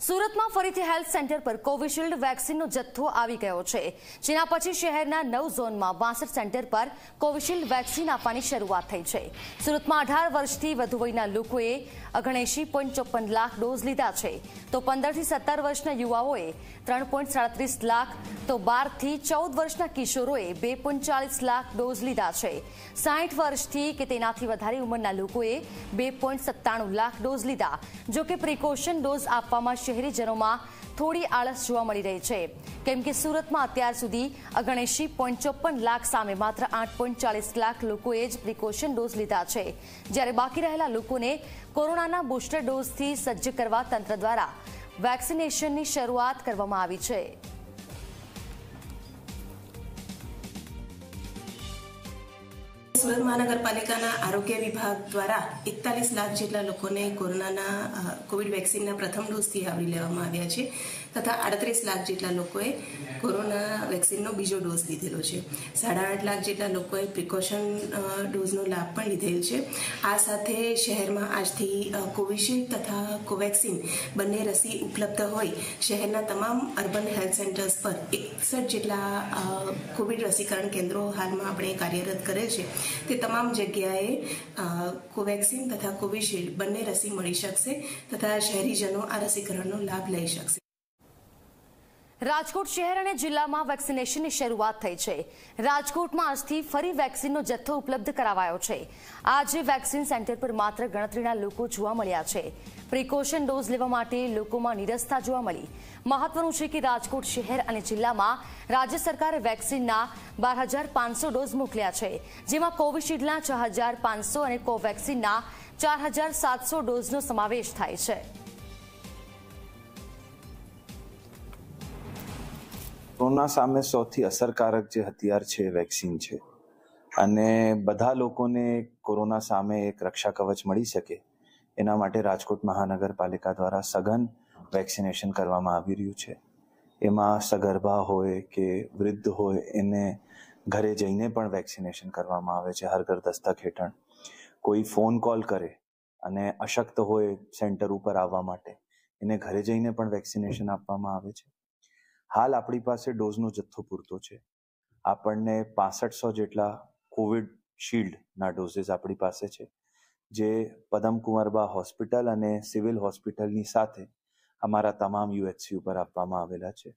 સુરતમાં ફરીથી health centre પર કોવિશિલ્ડ વેક્સિનનો જથ્થો આવી ગયો છે. જેના પછી શહેરના નવ ઝોનમાં બાસઠ સેન્ટર પર કોવિશિલ્ડ વેક્સિન આપવાની શરૂઆત થઈ છે. સુરતમાં અઢાર વર્ષથી વધુ વયના લોકોએ અગણેશી લાખ ડોઝ લીધા છે. તો પંદરથી સત્તર વર્ષના યુવાઓએ ત્રણ લાખ, તો બારથી ચૌદ વર્ષના કિશોરોએ બે લાખ ડોઝ લીધા છે. સાઠ વર્ષથી કે તેનાથી વધારે ઉંમરના લોકોએ બે લાખ ડોઝ લીધા, જોકે પ્રિકોશન ડોઝ આપવામાં શહેરીજનોમાં થોડી આળસ જોવા મળી રહી છે. કેમ કે સુરતમાં અત્યાર સુધી અગણેશી પોઈન્ટ ચોપન લાખ સામે માત્ર આઠ પોઈન્ટ ચાલીસ લાખ લોકોએ જ પ્રિકોશન ડોઝ લીધા છે. જ્યારે બાકી રહેલા લોકોને કોરોનાના બુસ્ટર ડોઝથી સજ્જ કરવા તંત્ર દ્વારા વેક્સિનેશનની શરૂઆત કરવામાં આવી છે. સુરત મહાનગરપાલિકાના આરોગ્ય વિભાગ દ્વારા એકતાલીસ લાખ જેટલા લોકોને કોરોનાના કોવિડ વેક્સિનના પ્રથમ ડોઝથી આવરી લેવામાં આવ્યા છે તથા આડત્રીસ લાખ જેટલા લોકોએ કોરોના વેક્સિનનો બીજો ડોઝ લીધેલો છે. સાડા આઠ લાખ જેટલા લોકોએ પ્રિકોશન ડોઝનો લાભ પણ લીધેલ છે. આ સાથે શહેરમાં આજથી કોવિશિલ્ડ તથા કોવેક્સિન બંને રસી ઉપલબ્ધ હોય શહેરના તમામ અર્બન હેલ્થ સેન્ટર્સ પર એકસઠ જેટલા કોવિડ રસીકરણ કેન્દ્રો હાલમાં આપણે કાર્યરત કરે છે. તે તમામ જગ્યાએ કોવેક્સિન તથા કોવિશિલ્ડ બંને રસી મળી શકશે તથા શહેરીજનો આ રસીકરણનો લાભ લઈ શકશે. રાજકોટ શહેર અને જિલ્લામાં વેક્સિનેશનની શરૂઆત થઈ છે. રાજકોટમાં આજથી ફરી વેક્સિનનો જથ્થો ઉપલબ્ધ કરાવાયો છે. આજે વેક્સિન સેન્ટર પર માત્ર ગણતરીના લોકો જોવા મળ્યા છે. પ્રિકોશન ડોઝ લેવા માટે લોકોમાં નિરસતા જોવા મળી. મહત્વનું છે કે રાજકોટ શહેર અને જિલ્લામાં રાજ્ય સરકારે વેક્સિનના બાર હજાર પાંચસો ડોઝ મોકલ્યા છે. જેમાં કોવિશિલ્ડના છ હજાર પાંચસો અને કોવેક્સિનના ચાર હજાર સાતસો ડોઝનો સમાવેશ થાય છે. કોરોના સામે સૌથી અસરકારક જે હથિયાર છે એ વેક્સિન છે. અને બધા લોકોને કોરોના સામે એક રક્ષા કવચ મળી શકે એના માટે રાજકોટ મહાનગરપાલિકા દ્વારા સઘન વેક્સિનેશન કરવામાં આવી રહ્યું છે. એમાં સગર્ભા હોય કે વૃદ્ધ હોય એને ઘરે જઈને પણ વેક્સિનેશન કરવામાં આવે છે હર ઘર દસ્તક હેઠળ. કોઈ ફોન કોલ કરે અને અશક્ત હોય સેન્ટર ઉપર આવવા માટે એને ઘરે જઈને પણ વેક્સિનેશન આપવામાં આવે છે. હાલ આપણી પાસે ડોઝનો જથ્થો પૂરતો છે. આપણને પાસઠસો જેટલા કોવિડ શિલ્ડના ડોઝીસ આપણી પાસે છે, જે પદમકુમારબા હોસ્પિટલ અને સિવિલ હોસ્પિટલની સાથે અમારા તમામ યુએચસી ઉપર આપવામાં આવેલા છે.